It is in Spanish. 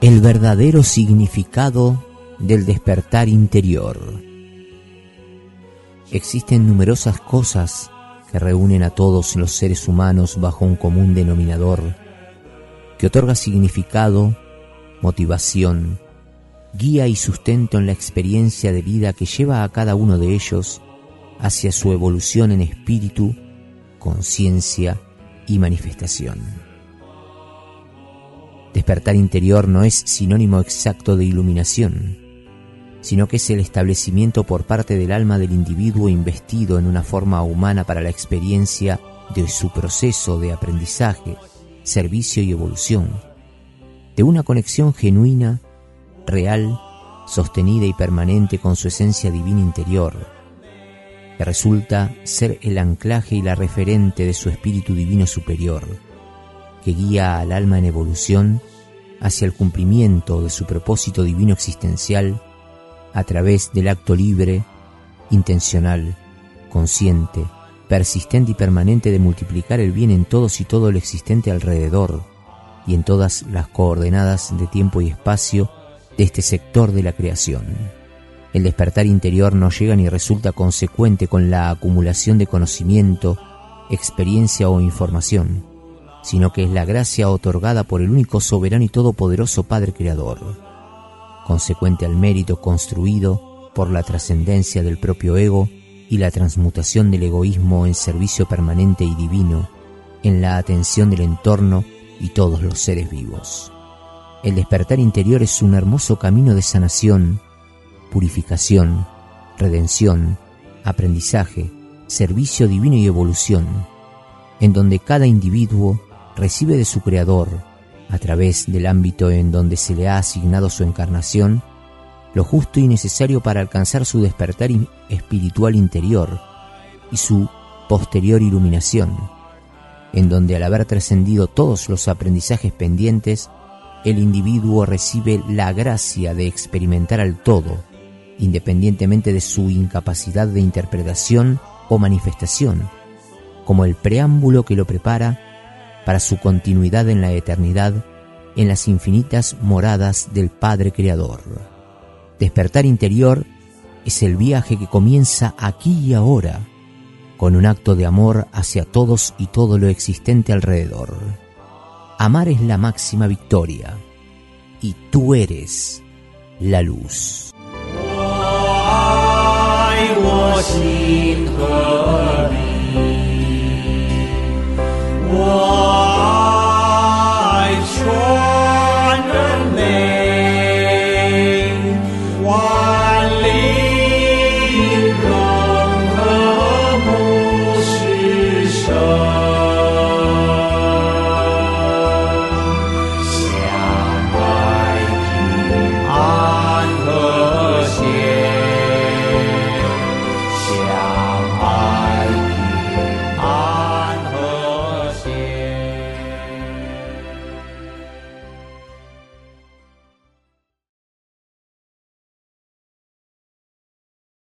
El verdadero significado del despertar interior. Existen numerosas cosas que reúnen a todos los seres humanos bajo un común denominador, que otorga significado, motivación, guía y sustento en la experiencia de vida que lleva a cada uno de ellos hacia su evolución en espíritu, conciencia y manifestación. Despertar interior no es sinónimo exacto de iluminación, sino que es el establecimiento por parte del alma del individuo investido en una forma humana para la experiencia de su proceso de aprendizaje, servicio y evolución, de una conexión genuina, real, sostenida y permanente con su esencia divina interior, que resulta ser el anclaje y la referente de su espíritu divino superior, que guía al alma en evolución hacia el cumplimiento de su propósito divino existencial a través del acto libre, intencional, consciente, persistente y permanente de multiplicar el bien en todos y todo lo existente alrededor y en todas las coordenadas de tiempo y espacio de este sector de la creación. El despertar interior no llega ni resulta consecuente con la acumulación de conocimiento, experiencia o información, sino que es la gracia otorgada por el único soberano y todopoderoso Padre Creador, consecuente al mérito construido por la trascendencia del propio ego y la transmutación del egoísmo en servicio permanente y divino, en la atención del entorno y todos los seres vivos. El despertar interior es un hermoso camino de sanación, purificación, redención, aprendizaje, servicio divino y evolución, en donde cada individuo recibe de su Creador, a través del ámbito en donde se le ha asignado su encarnación, lo justo y necesario para alcanzar su despertar espiritual interior y su posterior iluminación, en donde al haber trascendido todos los aprendizajes pendientes, el individuo recibe la gracia de experimentar al todo, independientemente de su incapacidad de interpretación o manifestación, como el preámbulo que lo prepara para su continuidad en la eternidad en las infinitas moradas del Padre Creador. Despertar interior es el viaje que comienza aquí y ahora, con un acto de amor hacia todos y todo lo existente alrededor. Amar es la máxima victoria, y tú eres la luz. 心和